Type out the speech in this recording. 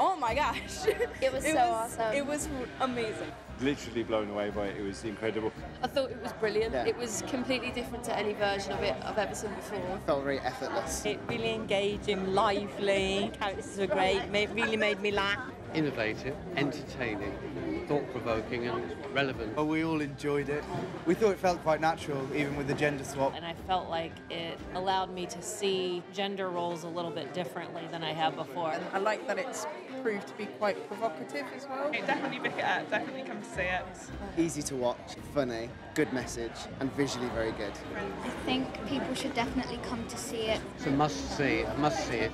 Oh my gosh. It was so awesome. It was amazing. Literally blown away by it. It was incredible. I thought it was brilliant. Yeah. It was completely different to any version of it I've ever seen before. It Felt very effortless. It really engaging, lively. Characters were great. Made, really made me laugh. Innovative, entertaining, thought provoking, and relevant. Oh, we all enjoyed it. We thought it felt quite natural, even with the gender swap. and I felt like it allowed me to see gender roles a little bit differently than I have before. And I like that it's proved to be quite provocative as well. Definitely pick it up, definitely come to see it. Easy to watch, funny, good message, and visually very good. I think people should definitely come to see it. It's a must see, a must see it.